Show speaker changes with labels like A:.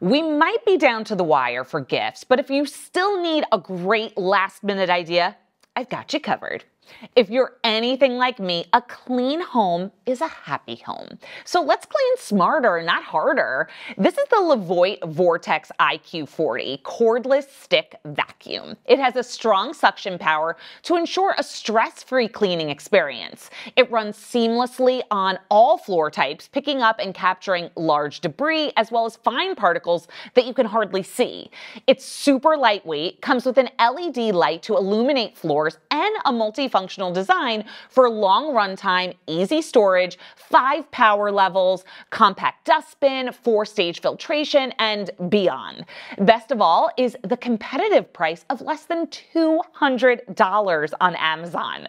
A: We might be down to the wire for gifts, but if you still need a great last minute idea, I've got you covered. If you're anything like me, a clean home is a happy home. So let's clean smarter, not harder. This is the Levoit Vortex IQ40 cordless stick vacuum. It has a strong suction power to ensure a stress-free cleaning experience. It runs seamlessly on all floor types, picking up and capturing large debris as well as fine particles that you can hardly see. It's super lightweight, comes with an LED light to illuminate floors and a multi functional design for long runtime, easy storage, five power levels, compact dustbin, four stage filtration, and beyond. Best of all is the competitive price of less than $200 on Amazon.